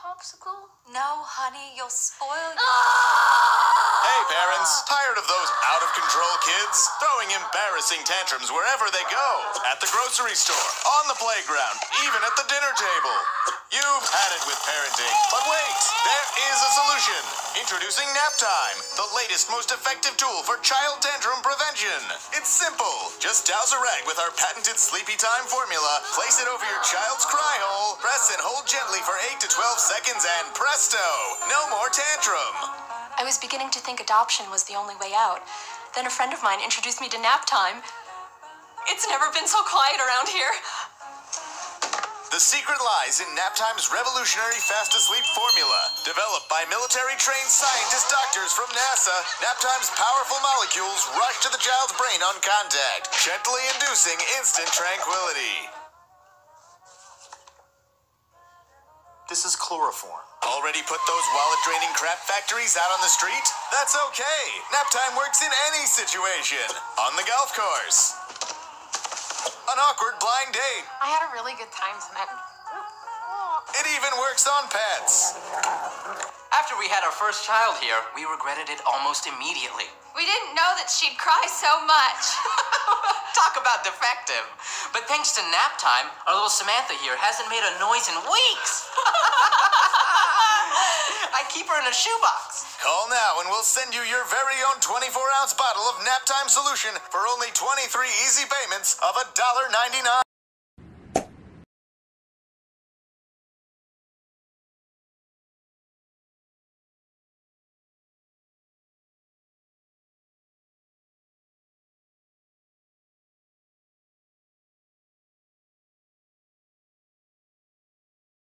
Popsicle? No, honey, you'll spoil your. Ah! Hey, parents. Tired of those out of control kids? Throwing embarrassing tantrums wherever they go. At the grocery store, on the playground, even at the dinner table. You've had it with parenting. But wait, there is a solution. Introducing Nap Time, the latest, most effective tool for child tantrum prevention. It's simple. Just douse a rag with our patented Sleepy Time formula, place it over your child's cry hole, press and hold gently for 8 to 12 seconds, and presto! No more tantrum. I was beginning to think adoption was the only way out. Then a friend of mine introduced me to nap time. It's never been so quiet around here. The secret lies in Naptime's revolutionary fast asleep formula. Developed by military trained scientist doctors from NASA, Naptime's powerful molecules rush to the child's brain on contact, gently inducing instant tranquility. This is chloroform. Already put those wallet draining crap factories out on the street? That's okay. Naptime works in any situation. On the golf course. An awkward blind date. I had a really good time tonight. It even works on pets. After we had our first child here, we regretted it almost immediately. We didn't know that she'd cry so much. Talk about defective. But thanks to nap time, our little Samantha here hasn't made a noise in weeks. Keep her in a shoebox. Call now and we'll send you your very own 24 ounce bottle of Naptime solution for only 23 easy payments of $1.99.